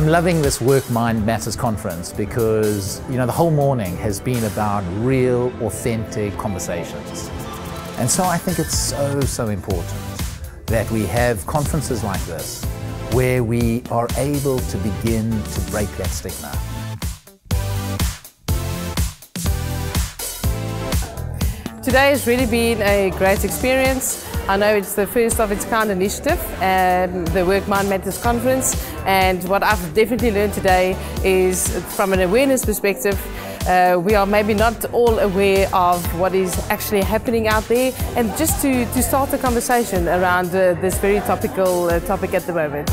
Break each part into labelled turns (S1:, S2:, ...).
S1: I'm loving this Work Mind Matters conference because, you know, the whole morning has been about real, authentic conversations. And so I think it's so, so important that we have conferences like this where we are able to begin to break that stigma.
S2: Today has really been a great experience. I know it's the first of its kind initiative and the Work Mind Matters conference and what I've definitely learned today is from an awareness perspective uh, we are maybe not all aware of what is actually happening out there and just to, to start a conversation around uh, this very topical uh, topic at the moment.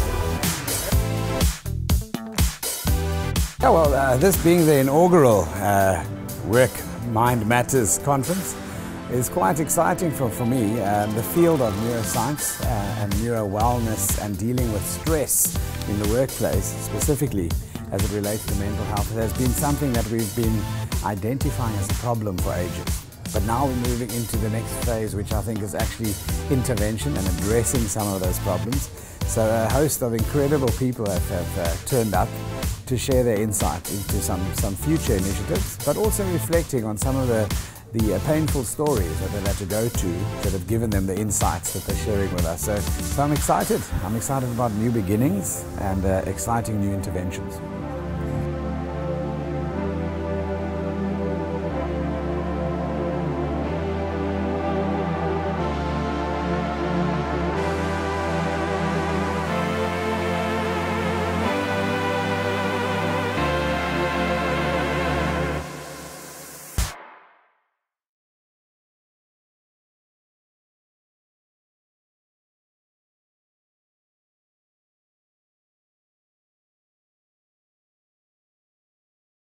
S3: Yeah, well, uh, this being the inaugural uh, Work Mind Matters conference, is quite exciting for, for me. Uh, the field of neuroscience uh, and neuro wellness and dealing with stress in the workplace, specifically as it relates to mental health, has been something that we've been identifying as a problem for ages. But now we're moving into the next phase, which I think is actually intervention and addressing some of those problems. So a host of incredible people have, have uh, turned up to share their insight into some, some future initiatives, but also reflecting on some of the the uh, painful stories that they've had to go to that have given them the insights that they're sharing with us. So, so I'm excited. I'm excited about new beginnings and uh, exciting new interventions.